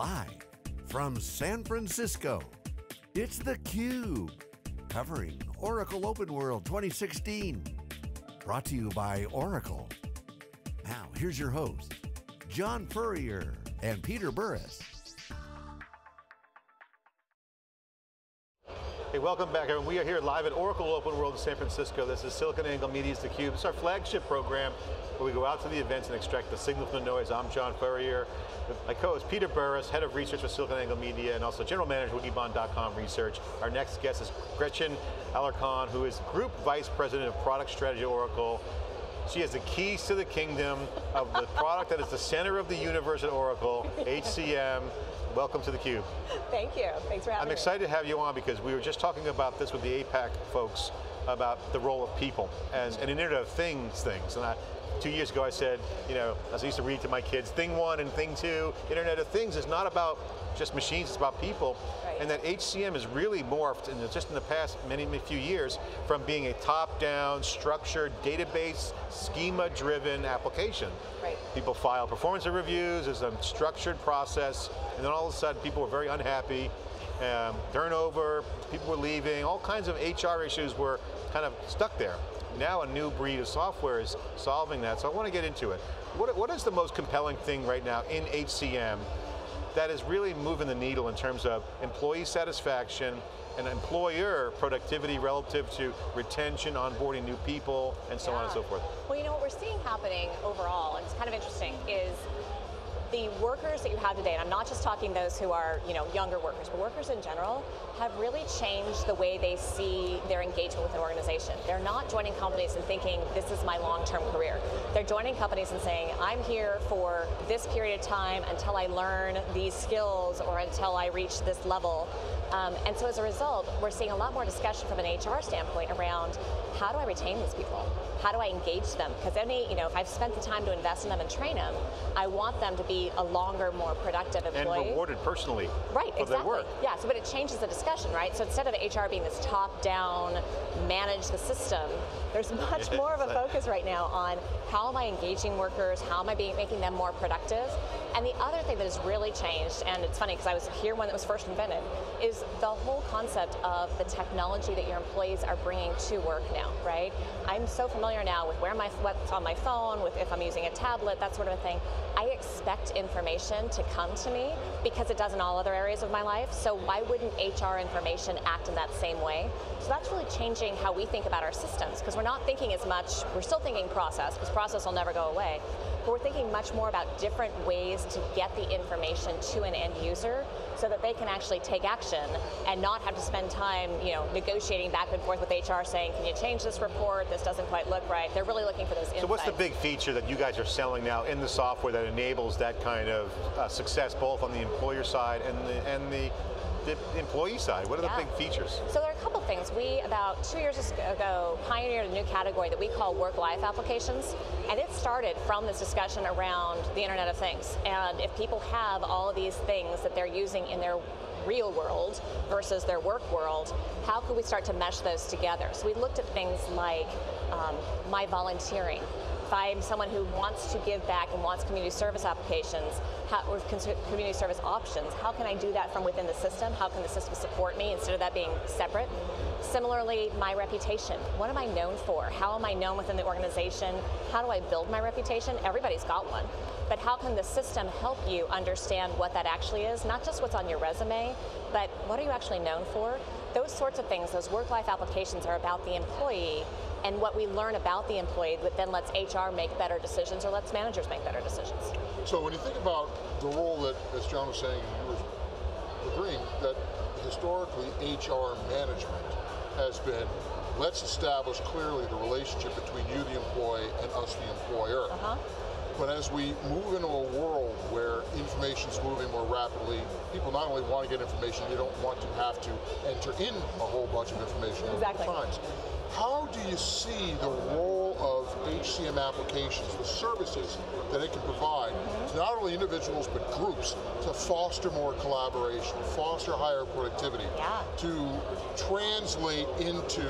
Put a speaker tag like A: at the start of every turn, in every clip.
A: Live from San Francisco, it's theCUBE, covering Oracle Open World 2016. Brought to you by Oracle. Now, here's your host, John Furrier and Peter Burris.
B: Hey, welcome back everyone. We are here live at Oracle Open World in San Francisco. This is SiliconANGLE Media's theCUBE. It's our flagship program where we go out to the events and extract the signal from the noise. I'm John Furrier. My co-host Peter Burris, Head of Research for SiliconANGLE Media and also General Manager of Wikibon.com Research. Our next guest is Gretchen Alarcon, who is Group Vice President of Product Strategy at Oracle. She has the keys to the kingdom of the product that is the center of the universe at Oracle, HCM. Welcome to theCUBE.
C: Thank you, thanks for having
B: I'm
C: me.
B: excited to have you on because we were just talking about this with the APAC folks about the role of people as an Internet of Things things. And I, two years ago I said, you know, as I used to read to my kids, thing one and thing two, Internet of Things is not about just machines, it's about people.
C: Right.
B: And that HCM has really morphed in the, just in the past many, many few years from being a top-down, structured, database, schema-driven application.
C: Right.
B: People file performance reviews, there's a structured process, and then all of a sudden people were very unhappy, um, turnover, people were leaving, all kinds of HR issues were kind of stuck there. Now a new breed of software is solving that, so I want to get into it. What, what is the most compelling thing right now in HCM that is really moving the needle in terms of employee satisfaction and employer productivity relative to retention, onboarding new people, and so on and so forth?
C: Well, you know what we're seeing happening overall, and it's kind of interesting, is the workers that you have today, and I'm not just talking those who are you know younger workers, but workers in general, have really changed the way they see their engagement with an organization. They're not joining companies and thinking, this is my long-term career. They're joining companies and saying, I'm here for this period of time until I learn these skills or until I reach this level. Um, and so as a result, we're seeing a lot more discussion from an HR standpoint around how do I retain these people? How do I engage them? Because any, you know, if I've spent the time to invest in them and train them, I want them to be a longer, more productive employee.
B: And rewarded personally
C: Right,
B: for
C: exactly.
B: their work.
C: Yeah, so but it changes the discussion, right? So instead of HR being this top-down, manage the system, there's much more of a focus right now on how am I engaging workers, how am I being, making them more productive? And the other thing that has really changed, and it's funny because I was here when it was first invented, is the whole concept of the technology that your employees are bringing to work now, right? I'm so familiar now with where my what's on my phone, with if I'm using a tablet, that sort of a thing. I expect information to come to me because it does in all other areas of my life. So why wouldn't HR information act in that same way? So that's really changing how we think about our systems because we're not thinking as much. We're still thinking process because process will never go away. But we're thinking much more about different ways to get the information to an end user so that they can actually take action and not have to spend time, you know, negotiating back and forth with HR saying, can you change this report? This doesn't quite look right. They're really looking for those insights.
B: So what's the big feature that you guys are selling now in the software that enables that kind of uh, success both on the employer side and the, and the, the employee side? What are
C: Yeah.
B: the big features?
C: So there are a couple things. We, about two years ago, pioneered a new category that we call work-life applications. And it started from this discussion around the Internet of Things. And if people have all of these things that they're using in their real world versus their work world, how could we start to mesh those together? So we looked at things like um, my volunteering, if I'm someone who wants to give back and wants community service applications how, or community service options, how can I do that from within the system? How can the system support me instead of that being separate? Similarly, my reputation. What am I known for? How am I known within the organization? How do I build my reputation? Everybody's got one. But how can the system help you understand what that actually is? Not just what's on your resume, but what are you actually known for? Those sorts of things, those work-life applications are about the employee and what we learn about the employee that then lets HR make better decisions or lets managers make better decisions.
D: So when you think about the role that, as John was saying, and you were agreeing, that historically HR management has been, let's establish clearly the relationship between you, the employee, and us, the employer.
C: Uh-huh.
D: But as we move into a world where information is moving more rapidly, people not only want to get information, they don't want to have to enter in a whole bunch of information
C: Exactly.
D: at times. How do you see the role of HCM applications, the services that it can provide to not only individuals but groups to foster more collaboration, foster higher productivity,
C: Yeah.
D: to translate into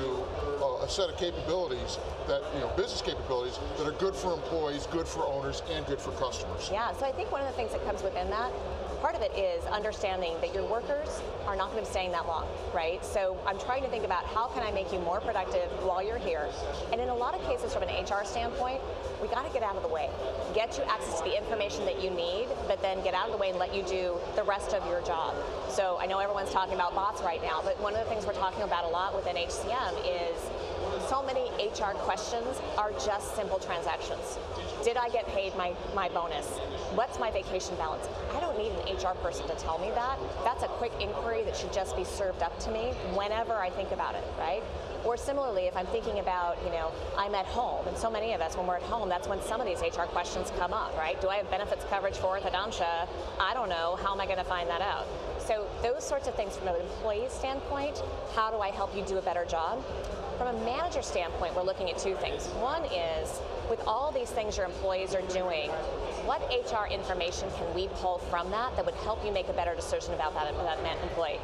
D: a set of capabilities that, you know, business capabilities that are good for employees, good for owners, and good for customers?
C: Yeah, so I think one of the things that comes within that part of it is understanding that your workers are not going to be staying that long, right? So I'm trying to think about how can I make you more productive while you're here. And in a lot of cases from an HR standpoint, we got to get out of the way. Get you access to the information that you need, but then get out of the way and let you do the rest of your job. So I know everyone's talking about bots right now, but one of the things we're talking about a lot within HCM is so many HR questions are just simple transactions. Did I get paid my, my bonus? What's my vacation balance? I don't need an HR person to tell me that. That's a quick inquiry that should just be served up to me whenever I think about it, right? Or similarly, if I'm thinking about, you know, I'm at home, and so many of us, when we're at home, that's when some of these HR questions come up, right? Do I have benefits coverage for orthodontia? I don't know. How am I going to find that out? So those sorts of things from an employee standpoint, how do I help you do a better job? From a manager standpoint, we're looking at two things. One is, with all these things your employees are doing, what HR information can we pull from that that would help you make a better decision about that, that employee?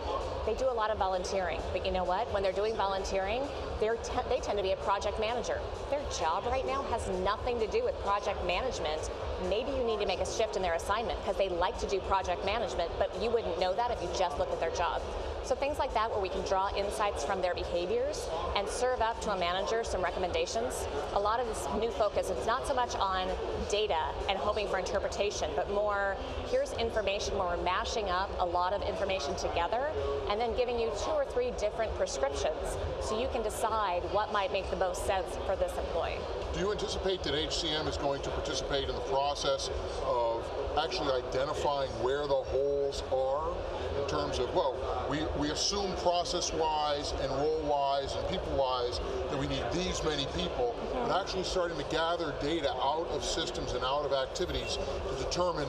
C: They do a lot of volunteering, but you know what? When they're doing volunteering, they're they tend to be a project manager. Their job right now has nothing to do with project management. Maybe you need to make a shift in their assignment because they like to do project management, but you wouldn't know that if you just looked at their job. So things like that where we can draw insights from their behaviors and serve up to a manager some recommendations. A lot of this new focus, it's not so much on data and hoping for interpretation, but more here's information where we're mashing up a lot of information together and then giving you two or three different prescriptions so you can decide what might make the most sense for this employee.
D: Do you anticipate that HCM is going to participate in the process of actually identifying where the holes are in terms of, well, we, we assume process-wise and role-wise and people-wise that we need these many people, mm-hmm. but actually starting to gather data out of systems and out of activities to determine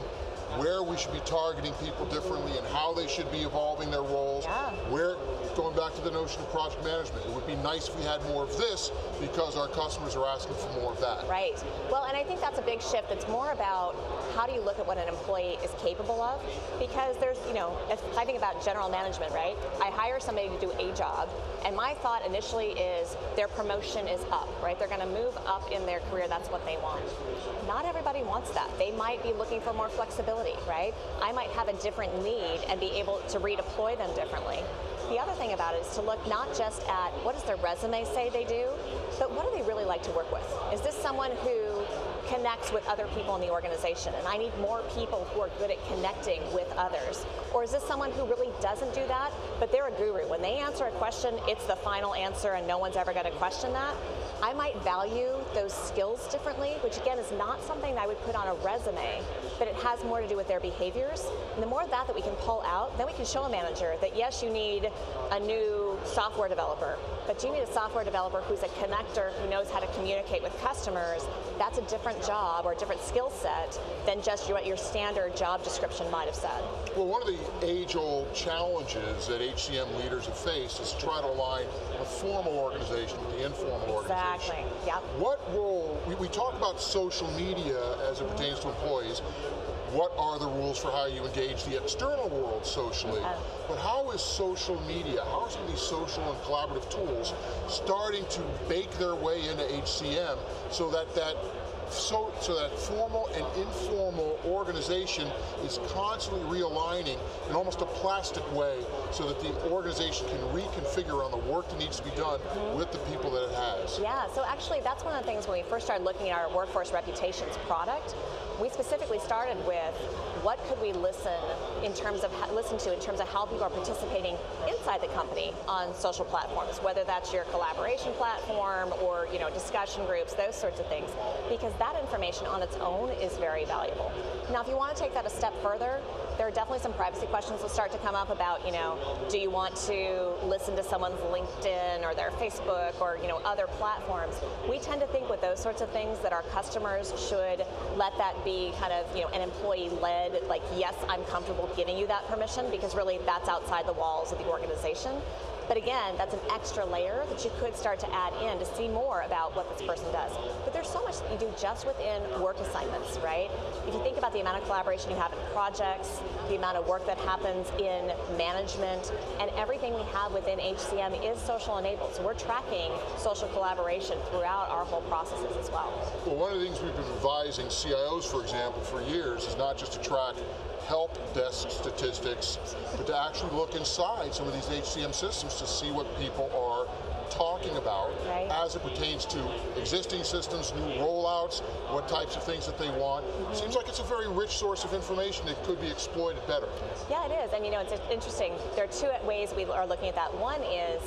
D: where we should be targeting people differently and how they should be evolving their roles,
C: yeah.
D: where going back to the notion of project management, it would be nice if we had more of this because our customers are asking for more of that.
C: Right. Well, and I think that's a big shift. It's more about how do you look at what an employee is capable of? Because there's, you know, if I think about general management, right? I hire somebody to do a job, and my thought initially is their promotion is up, right? They're going to move up in their career. That's what they want. Not everybody wants that. They might be looking for more flexibility, right? I might have a different need and be able to redeploy them differently. The other thing about it is to look not just at what does their resume say they do, but what do they really like to work with? Is this someone who connects with other people in the organization and I need more people who are good at connecting with others? Or is this someone who really doesn't do that, but they're a guru? When they answer a question, it's the final answer and no one's ever going to question that. I might value those skills differently, which again is not something I would put on a resume, but it has more to do with their behaviors. And the more of that that we can pull out, then we can show a manager that yes, you need a new software developer, but you need a software developer who's a connector who knows how to communicate with customers. That's a different job or a different skill set than just what your standard job description might have said.
D: Well, one of the age-old challenges that HCM leaders have faced is to try to align a formal organization with the informal organization.
C: Exactly, yep.
D: What role, we, we talk about social media as it pertains to employees, what are the rules for how you engage the external world socially? Uh, but how is social media, how are some of these social and collaborative tools starting to bake their way into HCM so that that so, so that formal and informal organization is constantly realigning in almost a plastic way so that the organization can reconfigure on the work that needs to be done with the people that it has.
C: Yeah, so actually that's one of the things when we first started looking at our workforce reputations product, we specifically started with what could we listen in terms of listen to in terms of how people are participating inside the company on social platforms, whether that's your collaboration platform or you know discussion groups, those sorts of things, because that information on its own is very valuable. Now, if you want to take that a step further, there are definitely some privacy questions that start to come up about, you know, do you want to listen to someone's LinkedIn or their Facebook or, you know, other platforms? We tend to think with those sorts of things that our customers should let that be kind of, you know, an employee-led, like, yes, I'm comfortable giving you that permission because really that's outside the walls of the organization. But again, that's an extra layer that you could start to add in to see more about what this person does. But there's so much that you do just within work assignments, right? If you think about the amount of collaboration you have in projects, the amount of work that happens in management, and everything we have within HCM is social enabled. So we're tracking social collaboration throughout our whole processes as well.
D: Well, one of the things we've been advising CIOs, for example, for years is not just to track help desk statistics, but to actually look inside some of these HCM systems to see what people are talking about
C: right.
D: as it pertains to existing systems, new rollouts, what types of things that they want. Mm -hmm. Seems like it's a very rich source of information that could be exploited better.
C: Yeah, it is. And you know, it's interesting. There are two ways we are looking at that. One is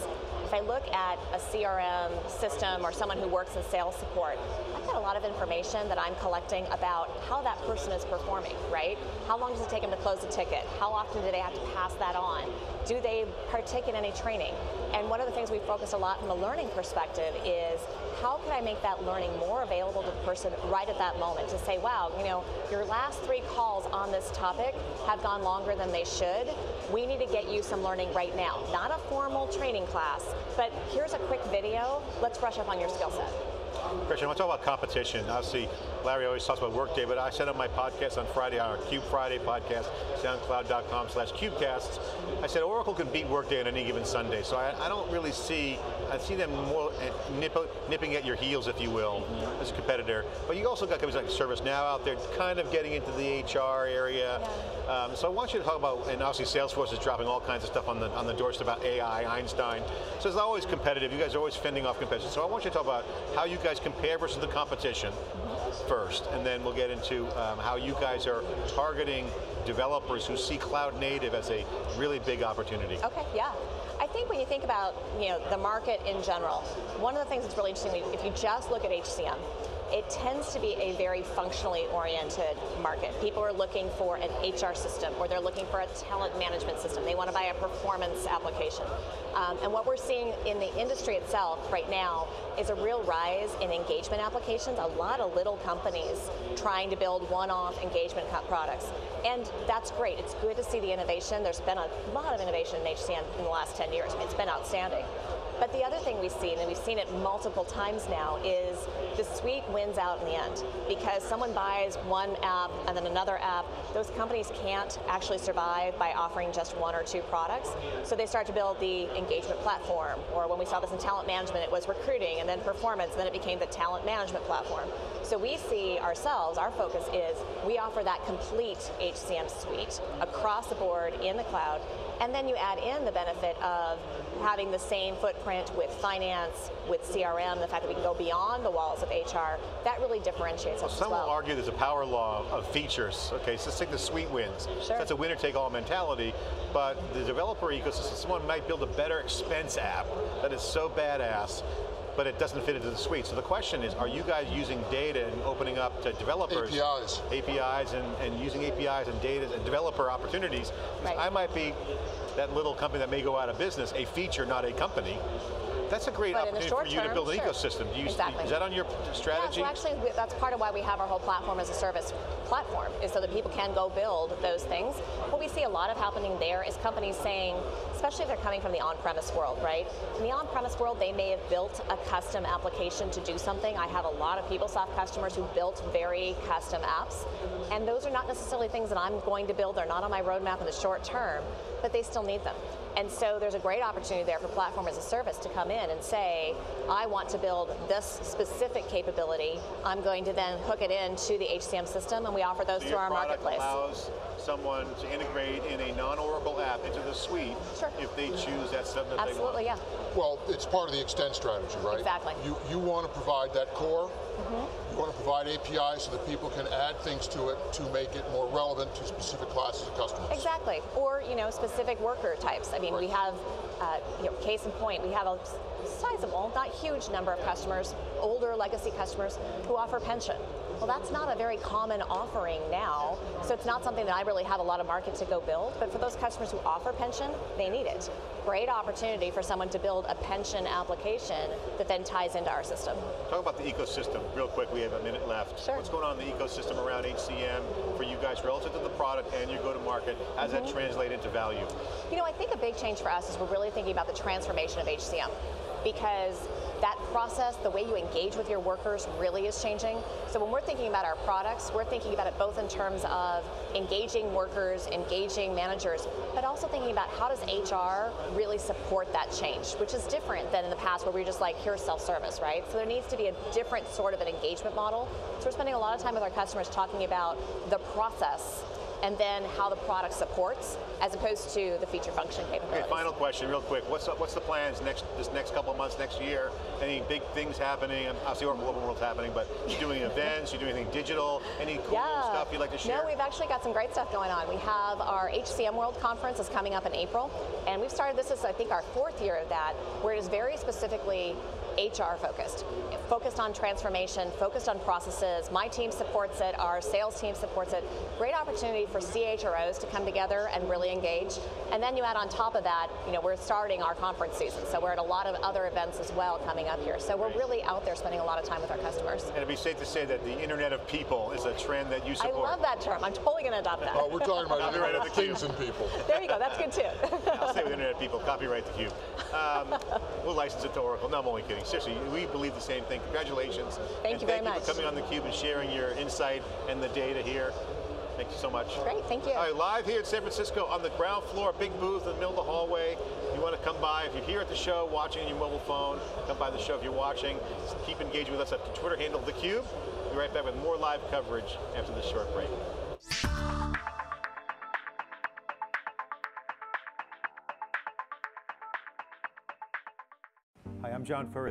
C: if I look at a CRM system or someone who works in sales support, I've got a lot of information that I'm collecting about how that person is performing, right? How long does it take them to close a ticket? How often do they have to pass that on? Do they partake in any training? And one of the things we focus a lot from a learning perspective is how can I make that learning more available to the person right at that moment to say, wow, you know, your last three calls on this topic have gone longer than they should. We need to get you some learning right now. Not a formal training class, but here's a quick video. Let's brush up on your skill set.
B: Gretchen, I want to talk about competition. Obviously, Larry always talks about Workday, but I said on my podcast on Friday, on our Cube Friday podcast, soundcloud.com slash cubecasts, I said Oracle can beat Workday on any given Sunday. So I, I don't really see, I see them more eh, nip, nipping at your heels, if you will, as a competitor. But you also got companies like ServiceNow out there kind of getting into the HR area. Yeah. Um, so I want you to talk about, and obviously Salesforce is dropping all kinds of stuff on the, on the doorstep about AI, Einstein. So it's always competitive. You guys are always fending off competition. So I want you to talk about how you guys compare versus the competition first, and then we'll get into um, how you guys are targeting developers who see cloud native as a really big opportunity.
C: Okay, yeah. I think when you think about you know the market in general, one of the things that's really interesting, if you just look at HCM, it tends to be a very functionally oriented market. People are looking for an HR system or they're looking for a talent management system. They want to buy a performance application. Um, and what we're seeing in the industry itself right now is a real rise in engagement applications. A lot of little companies trying to build one-off engagement products. And that's great. It's good to see the innovation. There's been a lot of innovation in HCM in the last 10 years. It's been outstanding. But the other thing we've seen, and we've seen it multiple times now, is the suite wins out in the end. Because someone buys one app and then another app, those companies can't actually survive by offering just one or two products. So they start to build the engagement platform, or when we saw this in talent management, it was recruiting, and then performance, and then it became the talent management platform. So we see ourselves, our focus is, we offer that complete HCM suite across the board in the cloud, and then you add in the benefit of having the same footprint with finance, with CRM, the fact that we can go beyond the walls of HR, that really differentiates
B: well,
C: us
B: Some
C: well.
B: will argue there's a power law of features. Okay, so let's take the suite wins.
C: Sure.
B: So that's a winner-take-all mentality, but the developer ecosystem, someone might build a better expense app that is so badass but it doesn't fit into the suite. So the question is, are you guys using data and opening up to developers?
D: APIs.
B: APIs and, and using APIs and data and developer opportunities.
C: Right.
B: I might be that little company that may go out of business, a feature, not a company. That's a great
C: but
B: opportunity for you
C: term,
B: to build an
C: sure.
B: ecosystem. You,
C: exactly.
B: Is that on your strategy?
C: Yeah, so actually that's part of why we have our whole platform as a service platform, is so that people can go build those things. What we see a lot of happening there is companies saying, especially if they're coming from the on-premise world, right? In the on-premise world, they may have built a custom application to do something. I have a lot of PeopleSoft customers who built very custom apps, and those are not necessarily things that I'm going to build. They're not on my roadmap in the short term, but they still need them. And so there's a great opportunity there for platform as a service to come in and say, I want to build this specific capability. I'm going to then hook it into the HCM system, and we offer those
B: so
C: through our
B: product
C: marketplace.
B: allows someone to integrate in a non-Oracle app into the suite
C: Sure.
B: if they choose that stuff that
C: Absolutely,
B: they want.
C: yeah.
D: Well, it's part of the extend strategy, right?
C: Exactly.
D: You, you want to provide that core, you want to provide APIs so that people can add things to it to make it more relevant to specific classes of customers.
C: Exactly, or you know, specific worker types. I mean, we have, uh, you know, case in point, we have a sizable, not huge number of customers, older legacy customers who offer pension. Well, that's not a very common offering now, so it's not something that I really have a lot of market to go build, but for those customers who offer pension, they need it. Great opportunity for someone to build a pension application that then ties into our system.
B: Talk about the ecosystem real quick. We have a minute left.
C: Sure.
B: What's going on in the ecosystem around HCM for you guys relative to the product and your go-to-market? How does
C: Mm-hmm.
B: that translate into value?
C: You know, I think a big change for us is we're really thinking about the transformation of HCM because that process, the way you engage with your workers really is changing. So when we're thinking about our products, we're thinking about it both in terms of engaging workers, engaging managers, but also thinking about how does HR really support that change, which is different than in the past where we are just like, here's self-service, right? So there needs to be a different sort of an engagement model. So we're spending a lot of time with our customers talking about the process and then how the product supports, as opposed to the feature function capabilities.
B: Okay, final question, real quick. What's up, what's the plans next this next couple of months, next year? Any big things happening? Obviously, Oracle Open World's happening, but you doing events? You doing anything digital? Any cool
C: yeah.
B: stuff you'd like to share?
C: No, we've actually got some great stuff going on. We have our HCM World Conference is coming up in April, and we've started this is I think our fourth year of that, where it is very specifically HR focused, focused on transformation, focused on processes. My team supports it, our sales team supports it. Great opportunity for CHROs to come together and really engage. And then you add on top of that, you know, we're starting our conference season, so we're at a lot of other events as well coming up here. So we're really out there spending a lot of time with our customers.
B: And it'd be safe to say that the Internet of People is a trend that you support.
C: I love that term. I'm totally going to adopt that.
D: Oh, we're talking about Internet of things and people.
C: There you go. That's good too.
B: I'll stay with Internet of People. Copyright the cube. Um, we'll license it to Oracle. No, I'm only kidding. Seriously, we believe the same thing. Congratulations.
C: Thank
B: and
C: you
B: thank
C: very
B: you
C: much.
B: for coming on the cube and sharing your insight and the data here. Thank you so much.
C: Great, thank you.
B: All right, live here in San Francisco on the ground floor, big booth in the middle of the hallway. You want to come by, if you're here at the show watching on your mobile phone, come by the show if you're watching. Keep engaging with us at the Twitter handle, theCUBE. Be right back with more live coverage after this short break. Hi, I'm John Furrier.